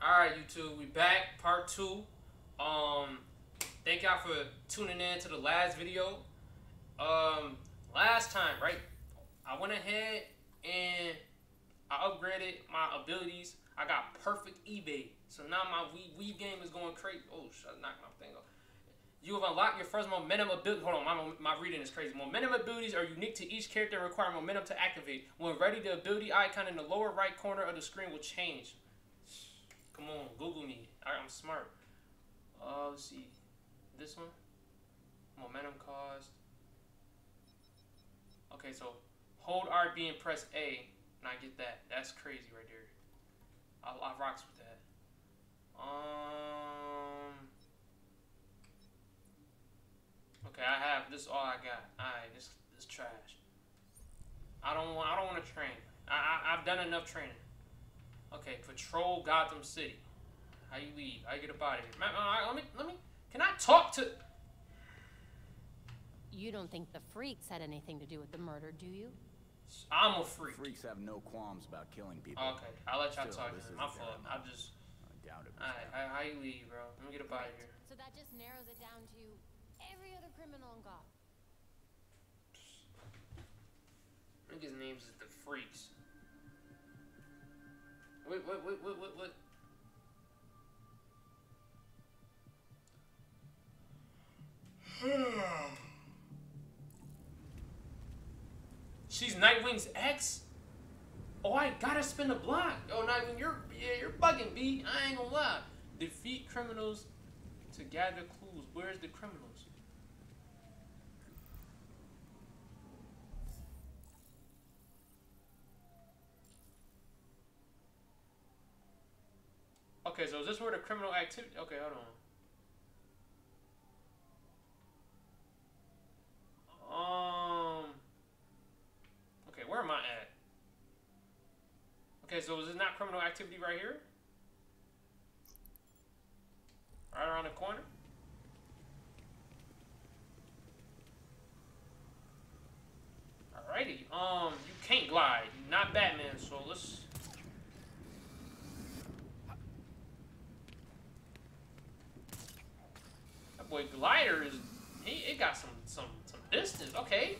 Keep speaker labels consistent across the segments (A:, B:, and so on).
A: Alright, YouTube, we back, part two. Um, thank y'all for tuning in to the last video. Um, last time, right? I went ahead and I upgraded my abilities. I got perfect evade. So now my Wii, Wii game is going crazy. Oh, shit, I knocked my thing off. You have unlocked your first momentum ability. Hold on, my, my reading is crazy. Momentum abilities are unique to each character and require momentum to activate. When ready, the ability icon in the lower right corner of the screen will change. Come on, Google me. I'm smart. Uh, let's see. This one? Momentum cost. Okay, so hold RB and press A, and I get that. That's crazy right there. I, I rocks with that. Um. Okay, I have this. All I got. All right, this this trash. I don't want. I don't want to train. I, I I've done enough training. Okay, patrol Gotham City. How you leave? How you get a body. of here? Man, let me, let me. Can I talk to?
B: You don't think the freaks had anything to do with the murder, do you?
A: I'm a freak.
C: Freaks have no qualms about killing people.
A: Okay, I'll let y'all
C: Still,
A: talk.
C: this is
A: My fault.
C: Paramount.
A: I just.
C: I doubt it. was
A: Alright, how, how you leave, bro? Let me get up out of here.
B: So that just narrows it down to every other criminal in Gotham.
A: I think his names is the freaks. Wait, wait, wait, wait, wait, wait. Hmm. She's Nightwing's ex? Oh, I gotta spin the block. Oh, Nightwing, you're yeah, you're bugging, B. I ain't gonna lie. Defeat criminals to gather clues. Where's the criminals? Okay, so is this where the criminal activity? Okay, hold on. Um. Okay, where am I at? Okay, so is this not criminal activity right here? Right around the corner? Alrighty. Um, you can't glide. You're not Batman, so let's. Boy glider is. He it got some some some distance. Okay.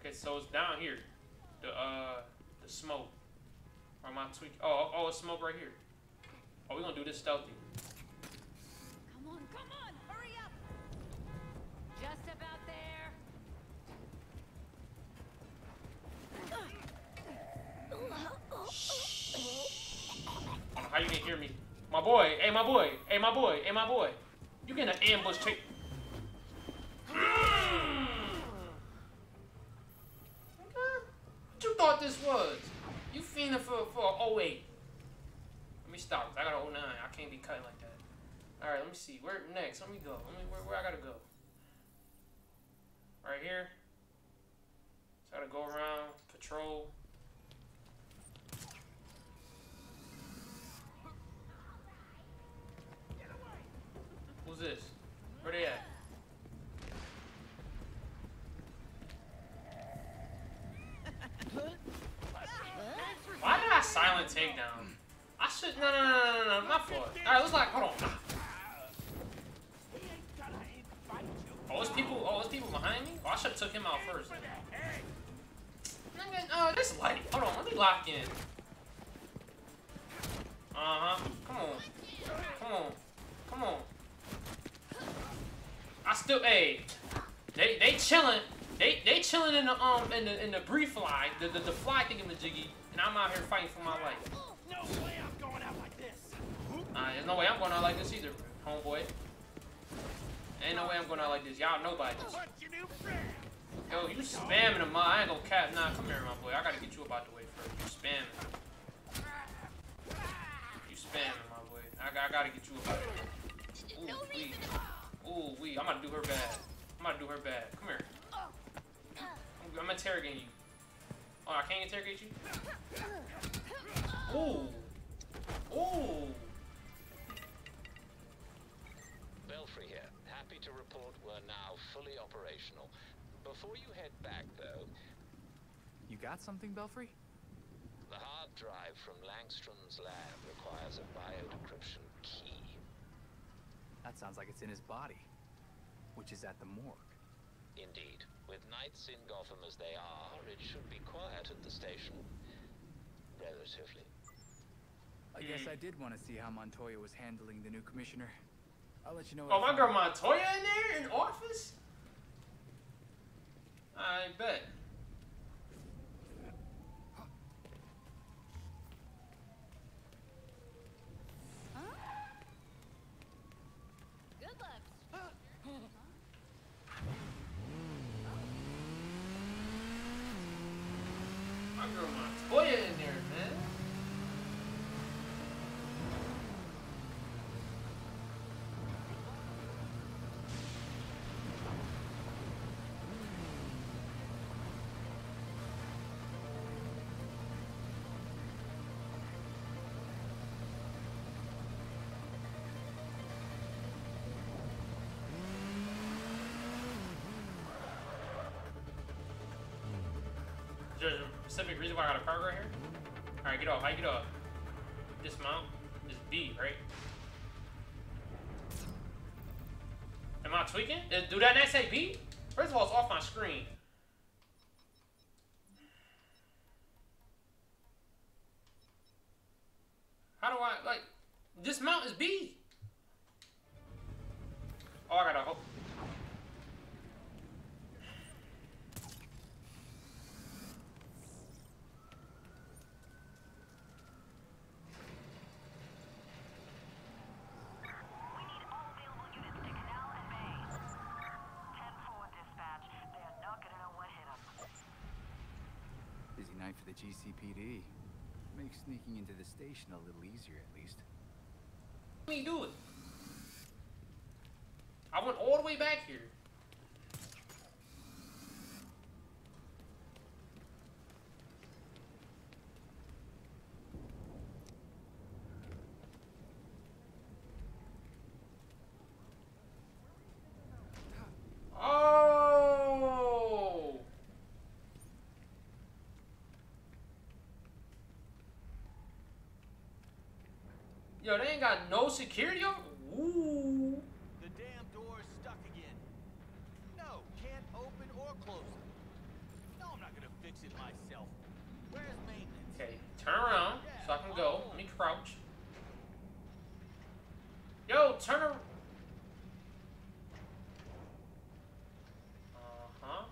A: Okay, so it's down here. The uh the smoke. Or am I tweak? Oh, oh, it's smoke right here. Oh, we're gonna do this stealthy. Didn't hear me? My boy, hey my boy, hey my boy, hey my boy. You getting an ambush take. What you thought this was? You fiending for for oh wait. Let me stop. I got a 09. I can't be cutting like that. Alright, let me see. Where next? Let me go. Let me where, where I gotta go. Right here. So I gotta go around, patrol. Who's this? Chilling, they they chilling in the um in the in the brief fly, the the, the fly thinking the jiggy, and I'm out here fighting for my life.
D: No way I'm going out like this.
A: Uh, there's no way I'm going out like this either, homeboy. Ain't no way I'm going out like this. Y'all know about this.
D: What's your new friend?
A: Yo, you spamming them. I ain't gonna cap. Nah, come here, my boy. I gotta get you about the way first. You spamming. You spamming, my boy. I, got- I gotta get you about the way. Ooh, wee. Ooh, wee. I'm gonna do her bad. I'm gonna do her bad. Come here. I'm, I'm interrogating you. Oh, I can't interrogate you? Ooh. Ooh.
E: Belfry here. Happy to report we're now fully operational. Before you head back, though,
C: You
F: got something, Belfry?
E: The hard drive from Langstrom's lab requires a biodecryption key.
F: That sounds like it's in his body, which is at the morgue.
E: Indeed. With nights in Gotham as they are, it should be quiet at the station. Relatively.
F: I guess I hmm. did want to see how Montoya was handling the new commissioner. I'll let you know.
A: Oh,
F: I
A: my girl. Montoya in there in office? I bet.
B: Good luck.
A: My girl Montoya in there, man. Is there a specific reason why I got a car right here? Alright, get off. How you get off? Dismount. Is B, right? Am I tweaking? Do that not say B? First of all, it's off my screen. How do I, like, dismount is B? Oh, I gotta hope.
G: We need all available units to Canal and Bay. 10-4 dispatch. They're not gonna know what hit them.
F: Night for the GCPD. Makes sneaking into the station a little easier, at least.
A: Let me do it. I went all the way back here. Oh! Yo, they ain't got no security over. Ooh.
H: The damn door's stuck again. No, can't open or close it. No, I'm not gonna fix it myself. Where's maintenance?
A: Okay, turn around so I can go. Let me crouch. Yo, turn around. Uh huh.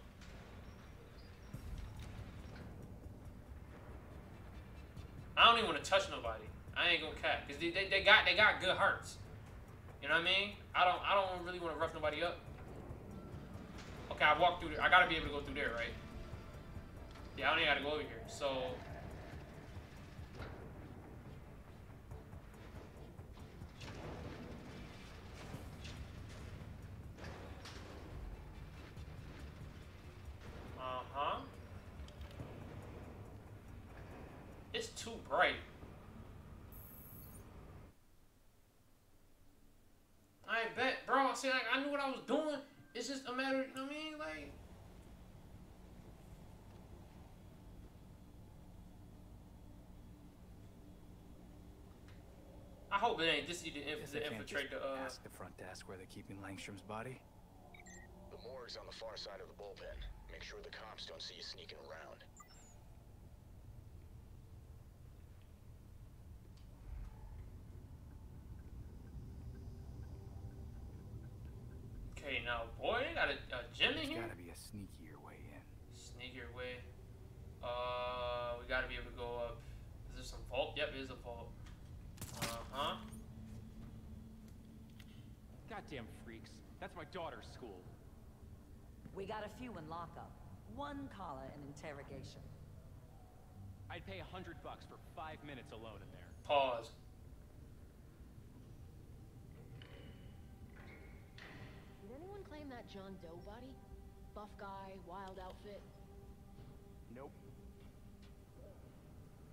A: I don't even want to touch nobody. I ain't gonna cap because they, they, they got they got good hearts. You know what I mean? I don't I don't really want to rough nobody up. Okay, I walked through there. I gotta be able to go through there, right? Yeah, I even gotta go over here. So Uh-huh. It's too bright. I bet, bro. See, like, I knew what I was doing. It's just a matter, you know what I mean? Like, I hope it ain't this either inf-
F: Guess
A: to
F: can't
A: infiltrate the,
F: just
A: uh,
F: ask the front desk where they're keeping Langstrom's body.
I: The morgue's on the far side of the bullpen. Make sure the cops don't see you sneaking around.
A: okay, now, boy, they got a, a gym in
F: There's
A: here?
F: gotta be a sneakier way in.
A: Sneakier way. Uh, we gotta be able to go up. Is there some? Yep, there's a vault. Uh huh.
J: Goddamn freaks. That's my daughter's school.
K: We got a few in lockup. One collar in interrogation.
J: I'd pay a hundred bucks for five minutes alone in there.
A: Pause.
L: Did anyone claim that John Doe body? Buff guy, wild outfit.
J: Nope.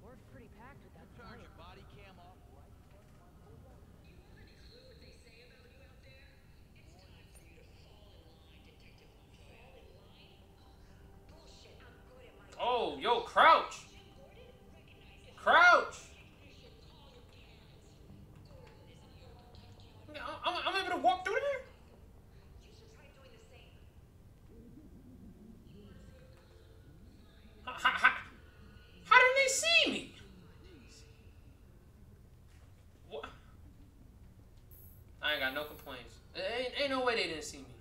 L: We're pretty packed with that
H: Turn
L: client.
H: your body cam off.
A: Oh Yo, yo, crouch. Crouch. I'm, I'm able to walk through there. How, how, how, did they see me? What? I ain't got no complaints. Ain't, ain't no way they didn't see me.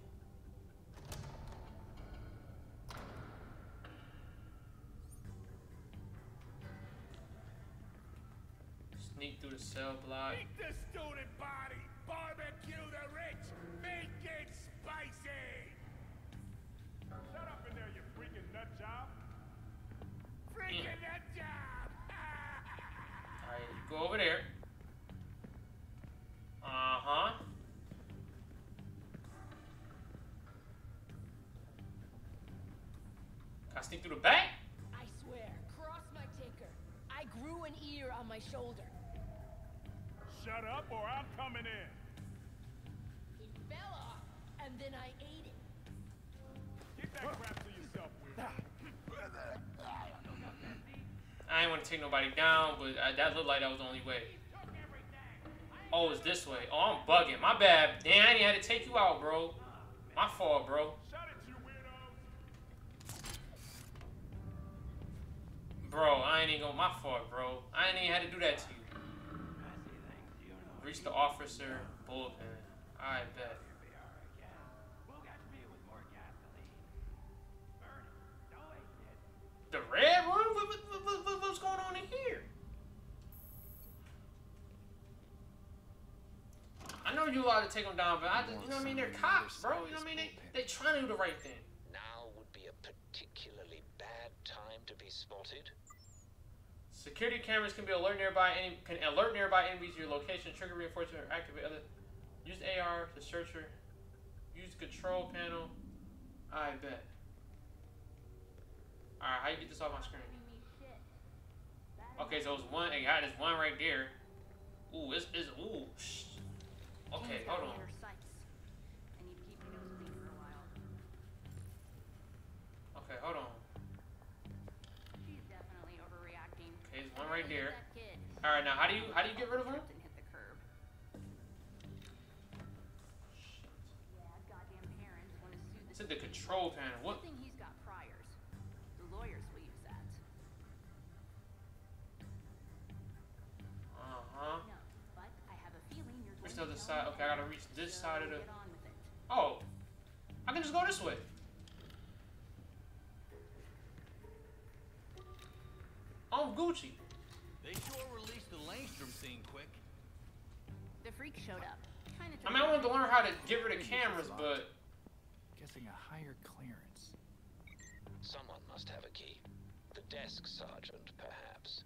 A: Cell block.
D: Eat the student body! Barbecue the rich! Make it spicy! Shut up in there, you freaking nut job! Freaking nut job!
A: Alright, go over there. Uh-huh. Can I sneak through the back?
M: I swear, cross my taker. I grew an ear on my shoulder.
D: Shut up or I'm coming in!
M: He fell off, and then I ate it.
D: Keep that crap to yourself, weirdo.
A: I ain't want to take nobody down, but that looked like that was the only way. Oh, it's this way. Oh, I'm bugging. My bad. Damn, I ain't had to take you out, bro. My fault, bro.
D: Shut it, you weirdos!
A: Bro, I ain't even going my fault, bro. I ain't even had to do that to you. Reach the officer bullpen. I bet. The red room? What, what, what, what, what's going on in here? I know you allowed to take them down, but I, just- you know what I mean? They're cops, bro. You know what I mean? They, they trying to do the right thing.
E: Now would be a particularly bad time to be spotted.
A: Security cameras can be alert nearby any can alert nearby enemies to your location, trigger reinforcement, or activate other. Use AR to search for. Use control panel. I bet. All right, how you get this off my screen? Okay, so it's one. I got this one right there. Ooh, it's, it's ooh. Shh. Okay, hold on. Okay, hold on. One right there. All right, now how do you how do you get rid of him?
B: Hit the curb. Yeah, goddamn parents want to the
A: It's in the control panel. What?
B: He's got priors. The lawyers will use that.
A: Uh huh.
B: No, but I have a feeling you're
A: Reach
B: going
A: the other side. Okay, I gotta reach this side of the.
B: Get on with it.
A: Oh, I can just go this way. I'm Gucci.
D: Scene quick.
B: The freak showed up.
A: I mean, I wanted to learn how to get rid of cameras, but
F: Guessing a higher clearance.
E: Someone must have a key. The desk sergeant, perhaps.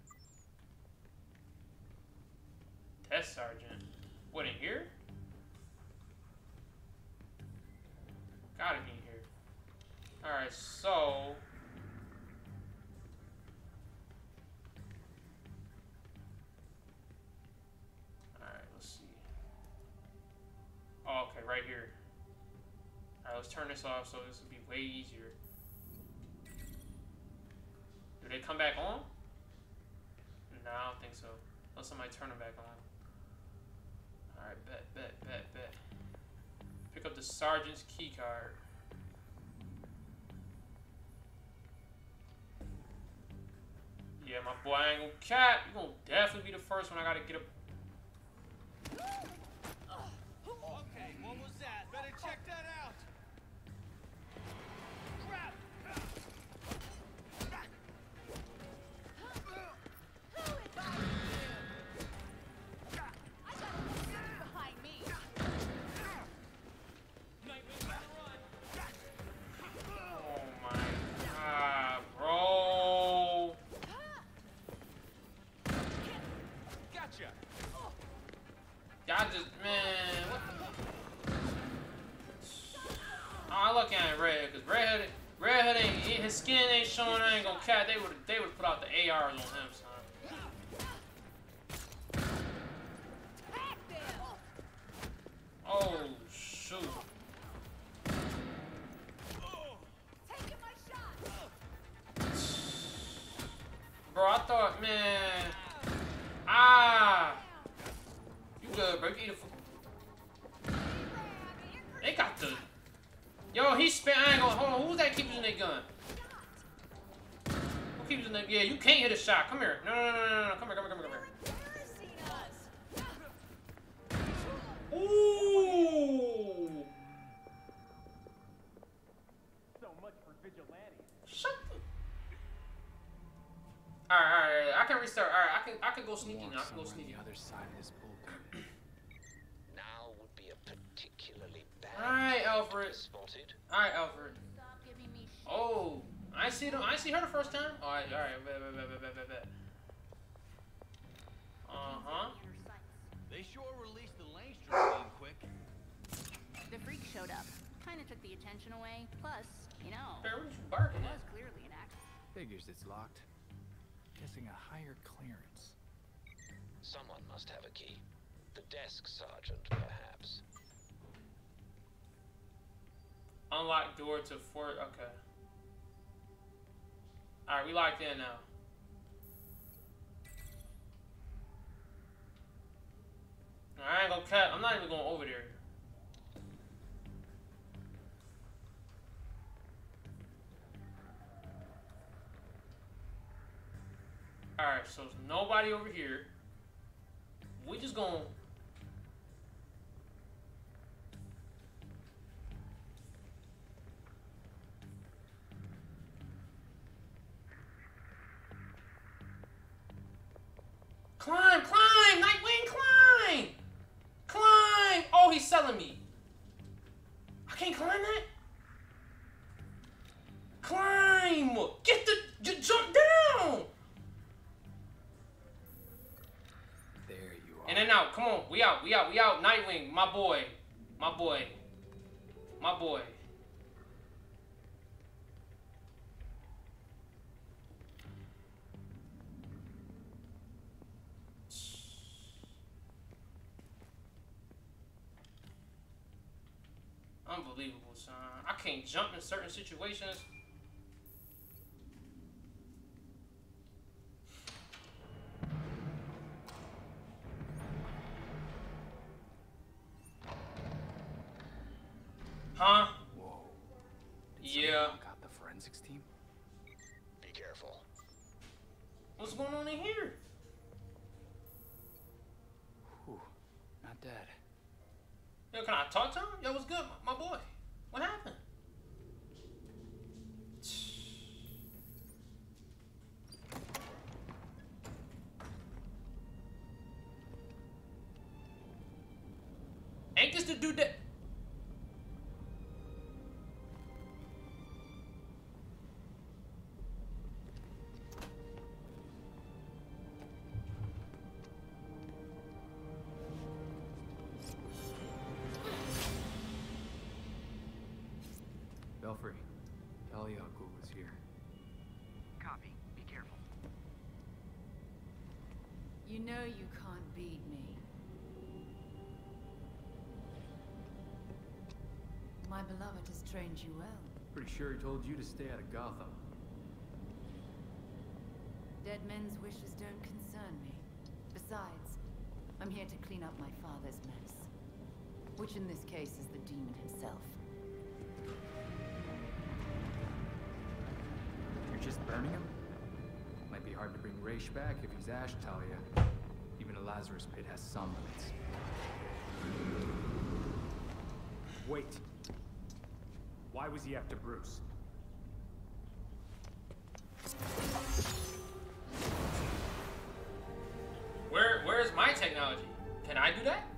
A: test sergeant. What in here? Gotta be in here. All right, so. Okay, right here. All right, let's turn this off so this will be way easier. Do they come back on? No, I don't think so. Unless somebody turn them back on. Alright, bet, bet, bet, bet. Pick up the sergeant's key card. Yeah, my boy I ain't gonna cap. You're gonna definitely be the first one I gotta get up. Look at it red, cause redhead, redhead ain't his skin ain't showing. I ain't gonna cat. They would, they would put out the ARs on him, son. Oh shoot. Bro, I thought, man. Ah. You good, bro. You eat a Yo, he's spent. I ain't gonna. Hold on. Who's that keep using their gun? Who keeps using their. Yeah, you can't hit a shot. Come here. No, no, no, no, no, no. Come here, come here, come here, come here. Ooh.
J: So much for vigilante.
A: Shut the. Alright, alright, alright. I can restart. Alright, I can I can go sneaky now. I can go sneaky.
F: the other side of this bullpen.
E: Now would be a particularly bad
A: Alright, Alfred.
E: spotted.
A: Alright, Alfred.
B: Stop giving me shit.
A: Oh, I see them. I see her the first time. Alright, alright. Bet, bet, bet, bet, bet, bet, bet. Uh huh.
H: They sure released the Langstrom scene quick.
B: The freak showed up. Kinda took the attention away. Plus, you know,
A: Bear, what you barking
B: it
A: at?
B: was clearly an accident.
F: Figures it's locked. Guessing a higher clearance.
E: Someone must have a key. The desk sergeant, perhaps.
A: Unlock door to fort. Okay. Alright, we locked in now. I ain't gonna cut. I'm not even going over there. Alright, so nobody over here. We just gonna we out, we out, we out, Nightwing, my boy, my boy, my boy. Unbelievable, son. I can't jump in certain situations. Ain't this that?
F: Belfry. Tell Yaku was here.
H: Copy. Be careful.
N: You know you My beloved has trained you well.
F: Pretty sure he told you to stay out of Gotham.
N: Dead men's wishes don't concern me. Besides, I'm here to clean up my father's mess. Which in this case is the demon himself.
F: You're just burning him? Might be hard to bring Ra's back if he's Ash Talia. Even a Lazarus pit has some limits.
O: Wait. Why was he after Bruce?
A: Where where's my technology? Can I do that?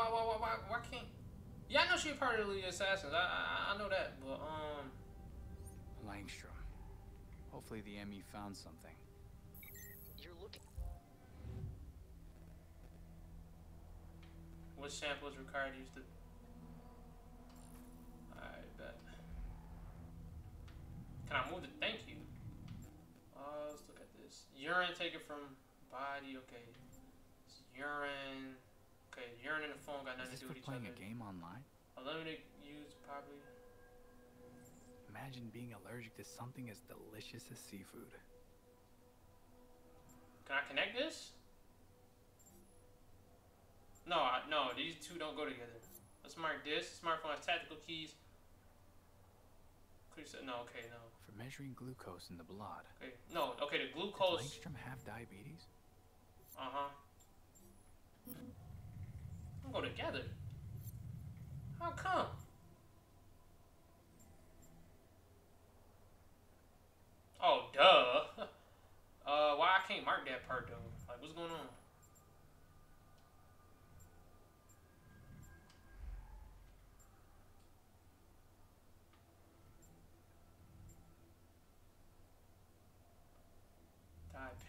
A: why, why, why, why, why can't? Yeah, I know she's part of the League of Assassins. I, I, I know that, but um.
F: Langstrom. Hopefully the ME found something.
E: You're looking.
A: What samples required to use? I bet. Can I move the? Thank you. Uh, let's look at this. Urine taken from body. Okay. It's urine. Okay, urine and the phone got
F: Is
A: nothing
F: this
A: to do
F: for
A: with each other.
F: playing a game online?
A: Unlimited use probably.
F: Imagine being allergic to something as delicious as seafood.
A: Can I connect this? No, I, no, these two don't go together. Let's mark this. Smartphone has tactical keys. No, okay, no.
F: For measuring glucose in the blood.
A: Okay, no, okay, the
F: Did
A: glucose.
F: Langstrom have diabetes?
A: Uh huh. Don't go together. How come? Oh, duh. Uh, why I can't mark that part though? Like, what's going on?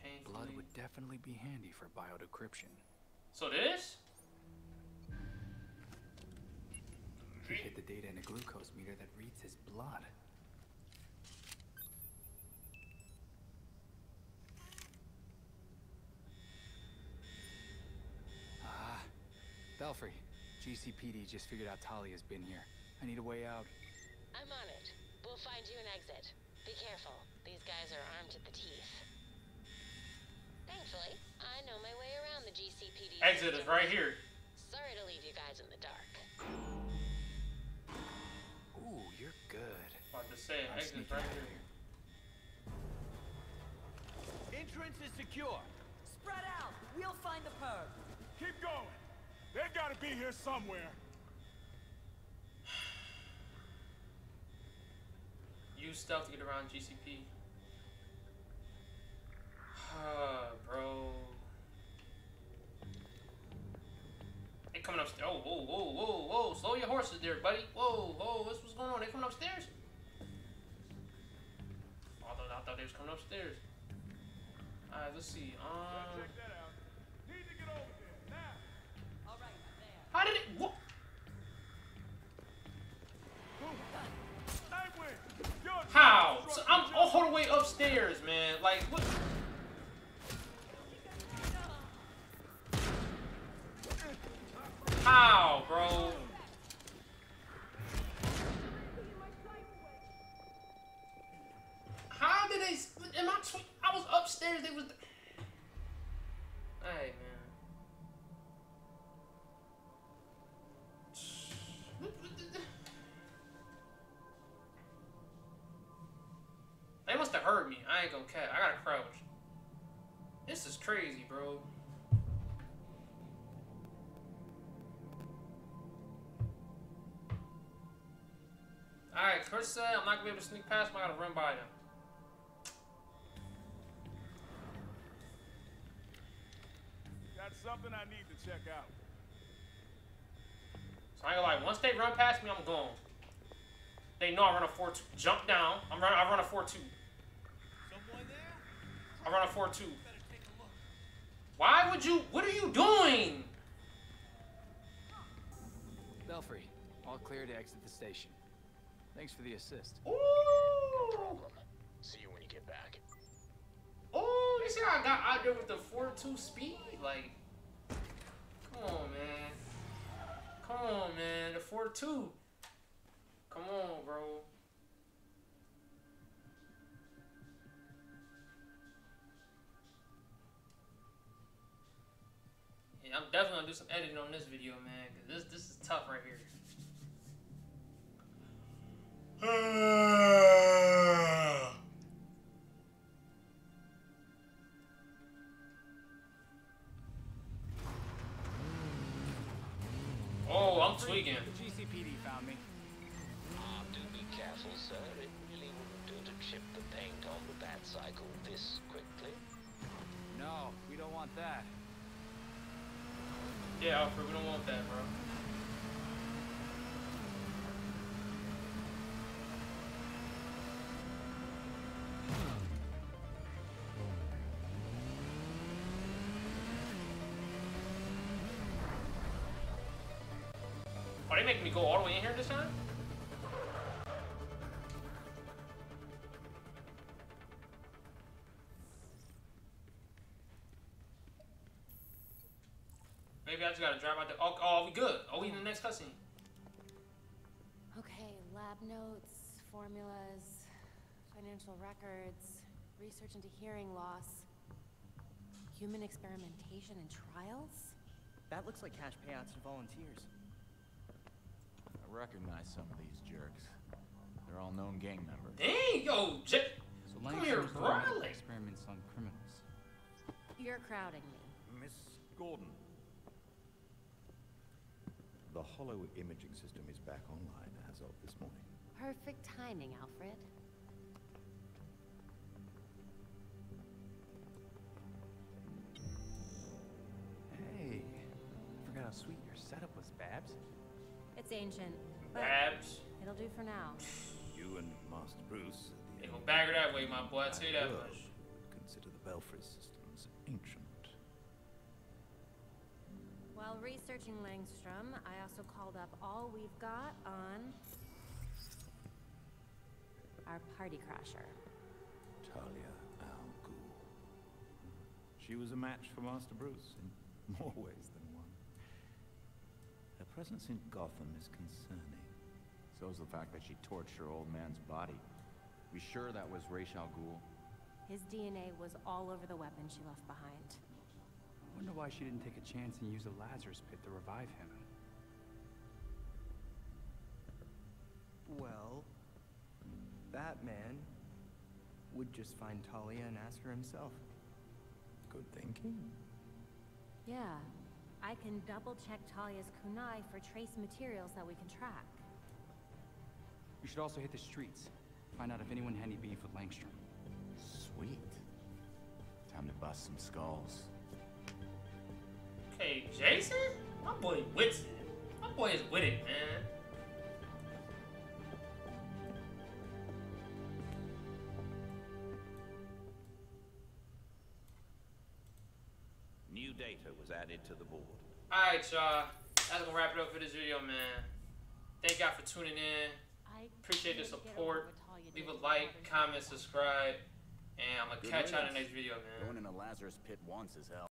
A: Painfully.
F: Blood would definitely be handy for biodecryption.
A: So this?
F: He hid the data in a glucose meter that reads his blood. Ah, Belfry. GCPD just figured out Talia's been here. I need a way out.
P: I'm on it. We'll find you an exit. Be careful. These guys are armed to the teeth. Thankfully, I know my way around the GCPD.
A: Exit is
P: system.
A: right here. About to say,
F: I'm
A: exit right here.
H: Entrance is secure.
K: Spread out. We'll find the perp.
D: Keep going. They gotta be here somewhere.
A: Use stealth to get around GCP. Ah, bro. They coming upstairs. Oh, whoa, whoa, whoa, whoa. Slow your horses there, buddy. Whoa, whoa. What's, what's going on? They coming upstairs? Thought, they was coming upstairs. Alright, let's see. Um, must have heard me. I ain't gonna cat. I gotta crouch. This is crazy, bro. Alright, Chris said I'm not gonna be able to sneak past him. I gotta run by them.
D: Got something I need to check out.
A: So I ain't gonna lie. Once they run past me, I'm gone. They know I run a 4 2. Jump down. I'm run, I run a 4 2.
H: Someone there?
A: I run a 4 2.
H: Better take a look.
A: Why would you? What are you doing?
F: Belfry, all clear to exit the station. Thanks for the assist.
A: Ooh.
C: No Problem. See you when you get back.
A: Oh, you see how I got out there with the 4-2 speed? Like, come on, man. Come on, man. The 4-2. Come on, bro. Yeah, I'm definitely gonna do some editing on this video, man, cause this this is tough right here. Yeah, Alfred, we don't want that, bro. Are they making me go all the way in here this time? Maybe I just gotta drive out the. Oh, oh, we good. Oh, we in the next cutscene.
M: Okay, lab notes, formulas, financial records, research into hearing loss, human experimentation and trials?
Q: That looks like cash payouts to volunteers.
R: I recognize some of these jerks. They're all known gang members.
A: Dang, yo, J-
F: So
A: come here,
F: Langstrom's
A: Riley.
F: experiments on criminals.
M: You're crowding me.
I: Miss Gordon. The hollow imaging system is back online as of this morning.
M: Perfect timing, Alfred.
F: Hey, I forgot how sweet your setup was, Babs.
M: It's ancient. but
A: Babs.
M: It'll do for now.
I: You and Master Bruce
A: They gonna bag her that way, my boy. I tell you that
I: will
A: much.
I: consider the Belfry systems
M: While researching Langstrom, I also called up all we've got on our party crasher.
I: Talia Al Ghul. She was a match for Master Bruce in more ways than one. Her presence in Gotham is concerning.
R: So is the fact that she torched her old man's body. We sure that was Ra's al Ghul?
M: His DNA was all over the weapon she left behind.
F: I wonder why she didn't take a chance and use the Lazarus pit to revive him.
Q: Well, Batman would just find Talia and ask her himself.
I: Good thinking.
M: Yeah, I can double check Talia's kunai for trace materials that we can track.
F: We should also hit the streets. Find out if anyone had any beef with Langstrom.
R: Sweet. Time to bust some skulls.
A: Okay, Jason? My boy with it. My boy is with it, man.
S: New data was added to the board.
A: Alright, y'all. That's gonna wrap it up for this video, man. Thank y'all for tuning in. Appreciate the support. Leave a like, comment, subscribe. And I'm gonna
R: Good
A: catch y'all in the next video, man.
R: Going in a Lazarus pit once is hell.